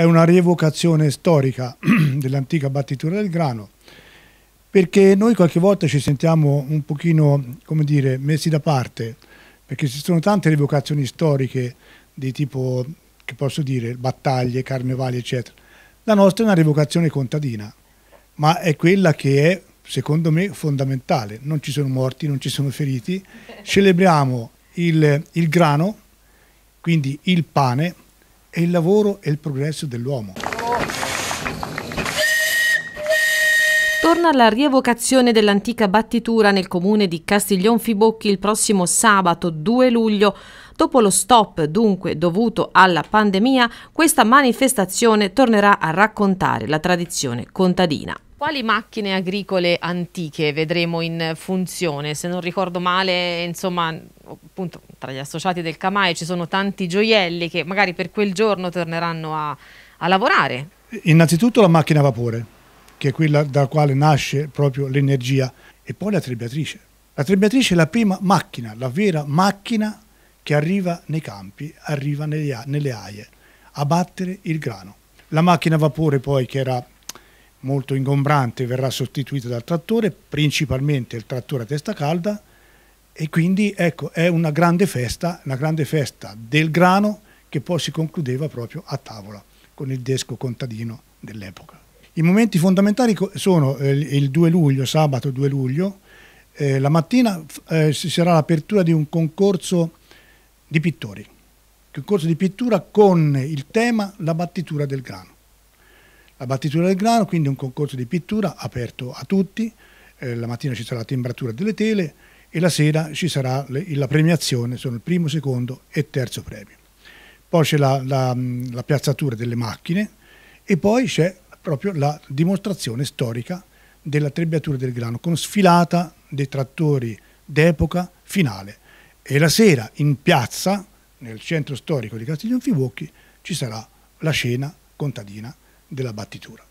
è una rievocazione storica dell'antica battitura del grano, perché noi qualche volta ci sentiamo un pochino, come dire, messi da parte, perché ci sono tante rievocazioni storiche di tipo, che posso dire, battaglie, carnevali, eccetera. La nostra è una rievocazione contadina, ma è quella che è, secondo me, fondamentale. Non ci sono morti, non ci sono feriti, celebriamo il, il grano, quindi il pane, e il lavoro e il progresso dell'uomo. Torna la rievocazione dell'antica battitura nel comune di Castiglion Fibocchi il prossimo sabato 2 luglio. Dopo lo stop dunque dovuto alla pandemia, questa manifestazione tornerà a raccontare la tradizione contadina. Quali macchine agricole antiche vedremo in funzione? Se non ricordo male, insomma, appunto tra gli associati del Camai ci sono tanti gioielli che magari per quel giorno torneranno a, a lavorare. Innanzitutto la macchina a vapore, che è quella dalla quale nasce proprio l'energia, e poi la trebbiatrice. La trebbiatrice è la prima macchina, la vera macchina che arriva nei campi, arriva nelle aie, a battere il grano. La macchina a vapore poi, che era molto ingombrante, verrà sostituita dal trattore, principalmente il trattore a testa calda, e quindi ecco, è una grande festa, una grande festa del grano che poi si concludeva proprio a tavola con il desco contadino dell'epoca. I momenti fondamentali sono eh, il 2 luglio, sabato 2 luglio, eh, la mattina eh, ci sarà l'apertura di un concorso di pittori, concorso di pittura con il tema la battitura del grano. La battitura del grano, quindi un concorso di pittura aperto a tutti, eh, la mattina ci sarà la timbratura delle tele, e la sera ci sarà la premiazione, sono il primo, secondo e terzo premio. Poi c'è la, la, la piazzatura delle macchine e poi c'è proprio la dimostrazione storica della trebbiatura del grano con sfilata dei trattori d'epoca finale. E la sera in piazza, nel centro storico di Castiglione Fibocchi, ci sarà la scena contadina della battitura.